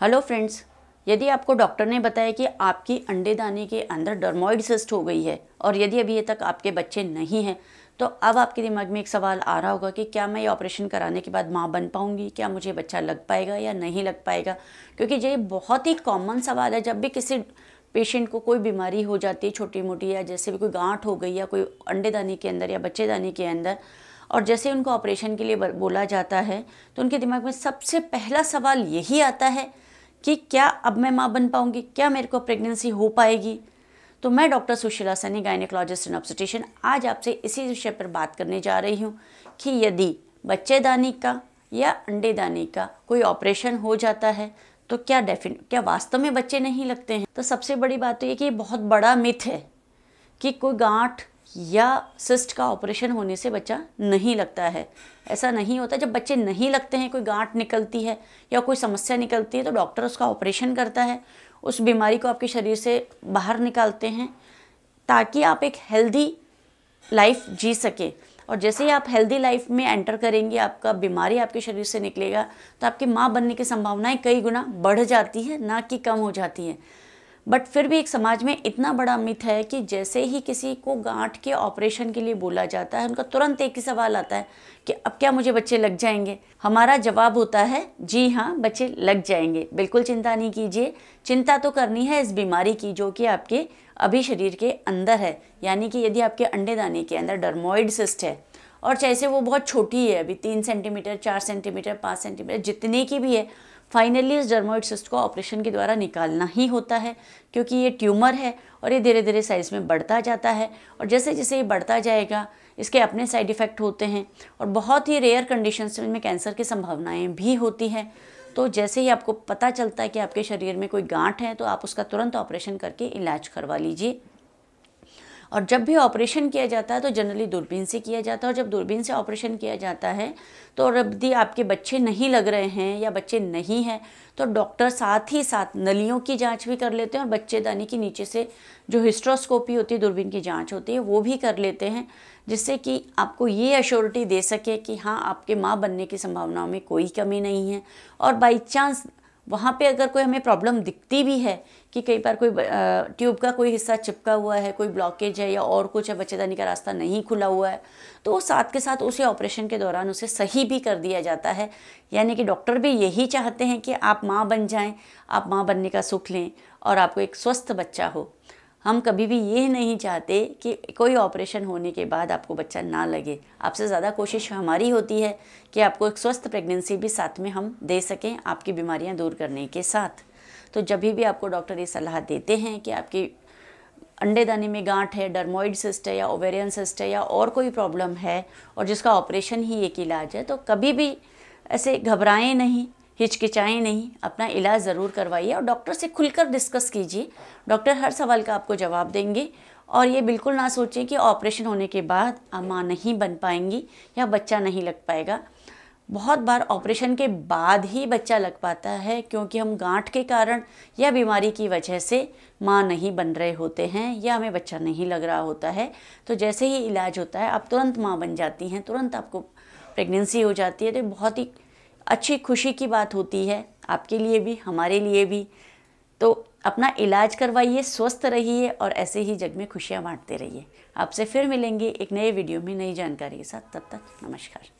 Hello friends यदि आपको doctor ने बताया कि आपकी अंडे दाने के अंदर डर्मोइड सिस्ट हो गई है और यदि अभी तक आपके बच्चे नहीं हैं तो अब आपके दिमाग में एक सवाल आ रहा होगा कि क्या मैं ये ऑपरेशन कराने के बाद माँ बन पाऊँगी? क्या मुझे बच्चा लग पाएगा या नहीं लग पाएगा? क्योंकि ये बहुत ही कॉमन सवाल है, जब भी किसी पेशेंट को कोई बीमारी हो जाती है छोटी मोटी या जैसे भी कोई गांठ हो गई या कोई अंडे दाने के अंदर या बच्चेदानी के अंदर, और जैसे उनको ऑपरेशन के लिए बोला जाता है तो उनके दिमाग में सबसे पहला सवाल यही आता है कि क्या अब मैं माँ बन पाऊँगी? क्या मेरे को प्रेगनेंसी हो पाएगी? तो मैं doctor Sushila Sunny gynaecologist and obstetrician आज आपसे इसी विषय पर बात करने जा रही हूँ कि यदि बच्चेदानी का या अंडेदानी का कोई ऑपरेशन हो जाता है तो क्या डेफिन क्या वास्तव में बच्चे नहीं लगते हैं? तो सबसे बड़ी बात तो ये कि बहुत बड़ा मिथ है कि कोई गांठ या सिस्ट का ऑपरेशन होने से बच्चा नहीं लगता है। ऐसा नहीं होता, जब बच्चे नहीं लगते हैं, कोई गांठ निकलती है या कोई समस्या निकलती है तो डॉक्टर उसका ऑपरेशन करता है। उस बीमारी को आपके शरीर से बाहर निकालते हैं ताकि आप एक हेल्दी लाइफ जी सके। और जैसे ही आप हेल्दी लाइफ में एंटर करेंगे, आपका बीमारी आपके शरीर से निकलेगा तो आपकी माँ बनने की संभावनाएँ कई गुना बढ़ जाती है, ना कि कम हो जाती हैं। बट फिर भी एक समाज में इतना बड़ा मिथ है कि जैसे ही किसी को गांठ के ऑपरेशन के लिए बोला जाता है, उनका तुरंत एक ही सवाल आता है कि अब क्या मुझे बच्चे लग जाएँगे? हमारा जवाब होता है, जी हाँ बच्चे लग जाएँगे। बिल्कुल चिंता नहीं कीजिए। चिंता तो करनी है इस बीमारी की, जो कि आपके अभी शरीर के अंदर है। यानी कि यदि आपके अंडे दाने के अंदर डर्मोइड सिस्ट है और चाहे से वो बहुत छोटी है अभी, तीन सेंटीमीटर चार सेंटीमीटर पाँच सेंटीमीटर जितने की भी है फाइनली इस डर्मोइड सिस्ट को ऑपरेशन के द्वारा निकालना ही होता है, क्योंकि ये ट्यूमर है और ये धीरे धीरे साइज़ में बढ़ता जाता है। और जैसे जैसे ये बढ़ता जाएगा, इसके अपने साइड इफ़ेक्ट होते हैं और बहुत ही रेयर कंडीशंस में कैंसर की संभावनाएँ भी होती हैं। तो जैसे ही आपको पता चलता है कि आपके शरीर में कोई गांठ है तो आप उसका तुरंत ऑपरेशन करके इलाज करवा लीजिए। और जब भी ऑपरेशन किया जाता है तो जनरली दूरबीन से किया जाता है। और जब दूरबीन से ऑपरेशन किया जाता है तो यदि आपके बच्चे नहीं लग रहे हैं या बच्चे नहीं हैं तो डॉक्टर साथ ही साथ नलियों की जाँच भी कर लेते हैं और बच्चेदानी के नीचे से जो हिस्ट्रोस्कोपी होती है, दूरबीन की जाँच होती है, वो भी कर लेते हैं, जिससे कि आपको ये अश्योरिटी दे सके कि हाँ आपके माँ बनने की संभावनाओं में कोई कमी नहीं है। और बाई चांस वहाँ पे अगर कोई हमें प्रॉब्लम दिखती भी है कि कई बार कोई ट्यूब का कोई हिस्सा चिपका हुआ है, कोई ब्लॉकेज है या और कुछ है बच्चेदानी का रास्ता नहीं खुला हुआ है तो वो साथ के साथ उसे ऑपरेशन के दौरान उसे सही भी कर दिया जाता है। यानी कि डॉक्टर भी यही चाहते हैं कि आप माँ बन जाएँ, आप माँ बनने का सुख लें और आपको एक स्वस्थ बच्चा हो। हम कभी भी ये नहीं चाहते कि कोई ऑपरेशन होने के बाद आपको बच्चा ना लगे। आपसे ज़्यादा कोशिश हमारी होती है कि आपको एक स्वस्थ प्रेगनेंसी भी साथ में हम दे सकें आपकी बीमारियाँ दूर करने के साथ। तो जब भी आपको डॉक्टर ये सलाह देते हैं कि आपकी अंडेदानी में गांठ है, डर्मोइड सिस्ट है या ओवेरियन सिस्ट है या और कोई प्रॉब्लम है और जिसका ऑपरेशन ही एक इलाज है तो कभी भी ऐसे घबराएँ नहीं। हिचकिचाएँ नहीं, अपना इलाज ज़रूर करवाइए और डॉक्टर से खुलकर डिस्कस कीजिए। डॉक्टर हर सवाल का आपको जवाब देंगे और ये बिल्कुल ना सोचें कि ऑपरेशन होने के बाद माँ नहीं बन पाएँगी या बच्चा नहीं लग पाएगा। बहुत बार ऑपरेशन के बाद ही बच्चा लग पाता है क्योंकि हम गांठ के कारण या बीमारी की वजह से माँ नहीं बन रहे होते हैं या हमें बच्चा नहीं लग रहा होता है। तो जैसे ही इलाज होता है, आप तुरंत माँ बन जाती हैं, तुरंत आपको प्रेगनेंसी हो जाती है। तो बहुत ही अच्छी खुशी की बात होती है, आपके लिए भी, हमारे लिए भी। तो अपना इलाज करवाइए, स्वस्थ रहिए और ऐसे ही जग में खुशियाँ बांटते रहिए। आपसे फिर मिलेंगे एक नए वीडियो में नई जानकारी के साथ। तब तक नमस्कार।